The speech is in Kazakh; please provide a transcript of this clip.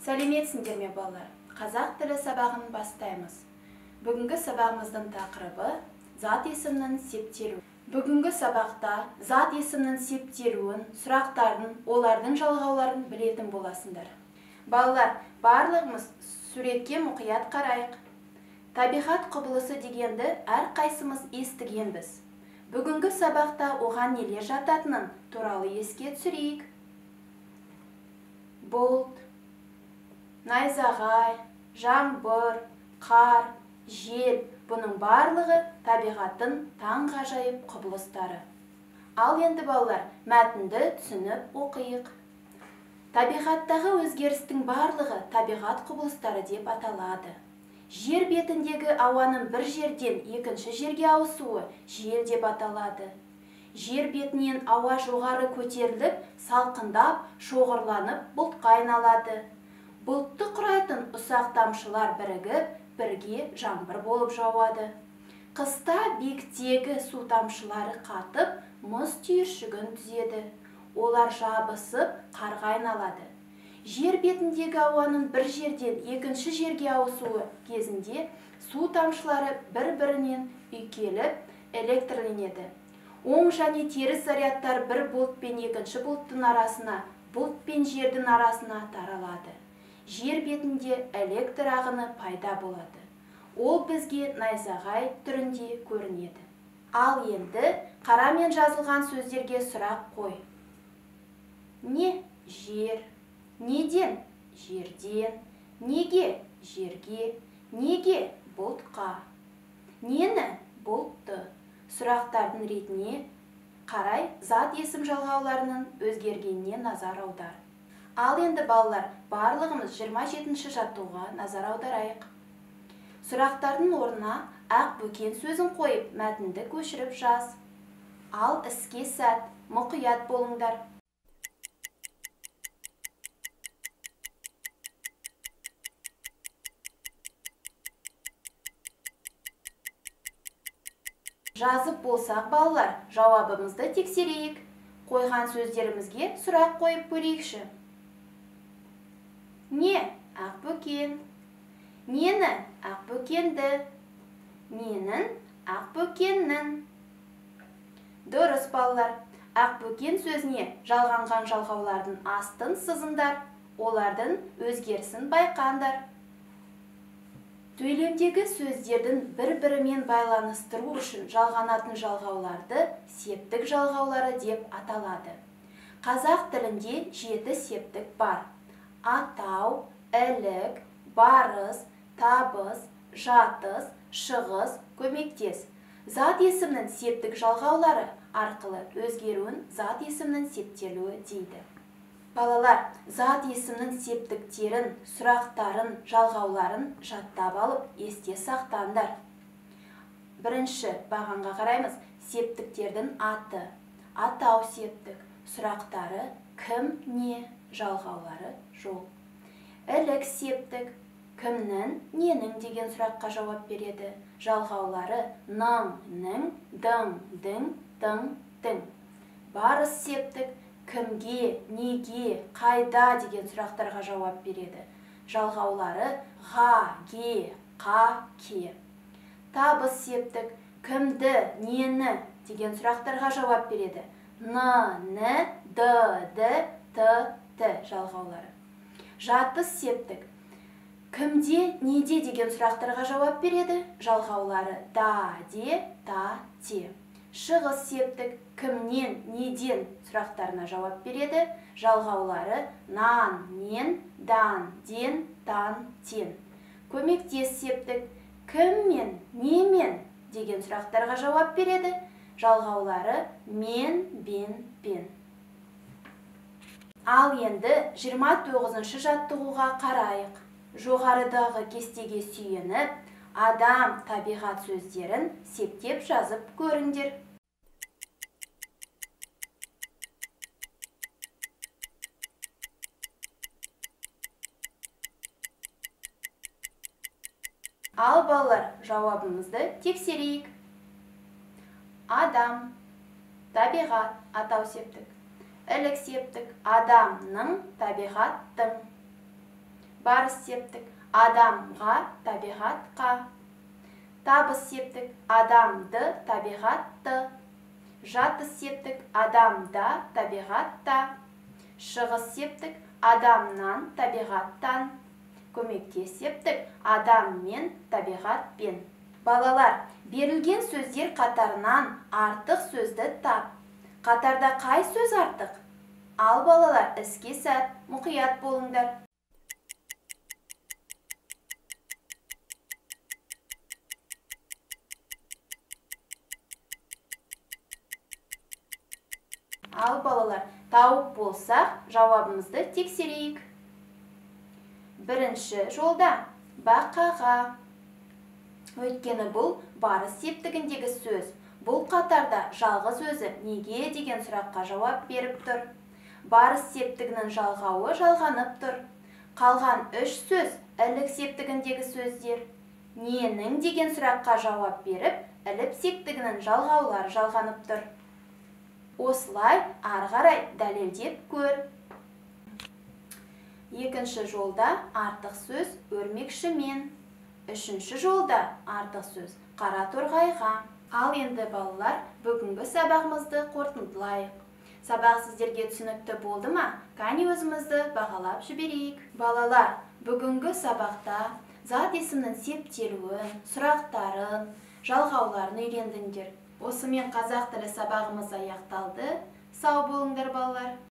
сәлеметсіңдер ме балалар? Қазақ тілі сабағын бастаймыз. Бүгінгі сабағымыздың тақырыбы зат есімнің септелуі бүгінгі сабақта зат есімнің септелуін сұрақтарын олардың жалғауларын білетін боласыңдар. Балалар барлығымыз суретке мұқият қарайық. Табиғат құбылысы дегенді әрқайсымыз естігенбіз. Бүгінгі сабақта оған нелер жататынын туралы еске түсірейік. Бұлт найзағай жаңбыр қар жел бұның барлығы табиғаттың таңғажайып құбылыстары. Ал енді балалар мәтінді түсініп оқиық. Табиғаттағы өзгерістің барлығы табиғат құбылыстары деп аталады. Жер бетіндегі ауаның бір жерден екінші жерге ауысуы жел деп аталады. Жер бетінен ауа жоғары көтеріліп салқындап шоғырланып бұлтқа айналады. Бұлтты құрайтын ұсақ тамшылар бірігіп бірге жаңбыр болып жауады. Қыста биіктегі су тамшылары қатып мұз түйіршігін түзеді. Олар жабысып қарға айналады. Жер бетіндегі ауаның бір жерден екінші жерге ауысуы кезінде су тамшылары бір бірінен үйкеліп электрленеді. Оң және теріс зарядтар бір бұлт пен екінші бұлттың арасына бұлт пен жердің арасына таралады. Жер бетінде электр ағыны пайда болады. Ол бізге найзағай түрінде көрінеді. Ал енді қарамен жазылған сөздерге сұрақ қой. Не жер неден жерден неге жерге неге бұлтқа нені бұлтты? Сұрақтардың ретіне қарай зат есім жалғауларының өзгергеніне назар аудар ал енді балалар барлығымыз 27-ші жаттығуға назар аударайық. Сұрақтардың орнына ақ бөкен сөзін қойып мәтінді көшіріп жаз. Ал іске сәт мұқият болыңдар. Жазып болсақ балалар жауабымызды тексерейік. Қойған сөздерімізге сұрақ қойып көрейікші не ақбөкен нені ақбөкенді ненің ақбөкеннің дұрыс балалар. Ақбөкен сөзіне жалғанған жалғаулардың астын сызыңдар олардың өзгерісін байқаңдар. Сөйлемдегі сөздердің бір-бірімен байланыстыру үшін жалғанатын жалғауларды септік жалғаулары деп аталады. Қазақ тілінде жеті септік бар. Атау ілік барыс табыс жатыс шығыс көмектес. Зат есімнің септік жалғаулары арқылы өзгеруін зат есімнің септелуі дейді. Балалар зат есімнің септіктерін сұрақтарын жалғауларын жаттап алып есте сақтаңдар. Бірінші бағанға қараймыз. Септіктердің аты. Атау септік. Сұрақтары кім не? Жалғаулары жоқ. Ілік септік кімнің ненің? деген сұраққа жауап береді. Жалғаулары ның нің дың дің тың тің барыс септік кімге неге қайда? деген сұрақтарға жауап береді. Жалғаулары ға ге қа ке табыс септік кімді нені деген сұрақтарға жауап береді. Н н д д т жалғаулары. Жатыс септік. Кімде неде деген сұрақтарға жауап береді? Жалғаулары да де та те. Шығыс септік кімнен неден сұрақтарына жауап береді. Жалғаулары нан нен дан ден тан тен көмектес септік кіммен немен деген сұрақтарға жауап береді. Жалғаулары мен бен пен ал енді 29-шы жаттығуға қарайық. Жоғарыдағы кестеге сүйеніп адам табиғат сөздерін септеп жазып көріңдер. Ал балалар жауабымызды тексерейік. Адам табиғат атау септік. Ілік септік адамның табиғаттың барыс септік адамға табиғатқа. Табыс септік адамды табиғатты. Жатыс септік адамда табиғатта. Шығыс септік адамнан табиғаттан. Көмектес септік адам мен табиғатпен. Балалар берілген сөздер қатарынан артық сөзді тап. Қатарда қай сөз артық? Ал балалар іске сәт мұқият болыңдар. Ал балалар тауып болсақ жауабымызды тексерейік. Бірінші жолда бақаға. Өйткені бұл барыс септігіндегі сөз. Бұл қатарда жалғыз өзі неге? деген сұраққа жауап беріп тұр. Барыс септігінің жалғауы жалғанып тұр. Қалған үш сөз ілік септігіндегі сөздер. Ненің? деген сұраққа жауап беріп іліп септігінің жалғаулары жалғанып тұр. Осылай ары қарай дәлелдеп көр. Екінші жолда артық сөз өрмекшімен. Үшінші жолда артық сөз қара торғайға. Ал енді балалар бүгінгі сабағымызды қорытындылайық. Сабақ сіздерге түсінікті болды ма? Кәне өзімізді бағалап жіберейік. Балалар бүгінгі сабақта зат есімнің септелуін сұрақтарын жалғауларын үйрендіңдер. Осымен қазақ тілі сабағымыз аяқталды. Сау болыңдар балалар.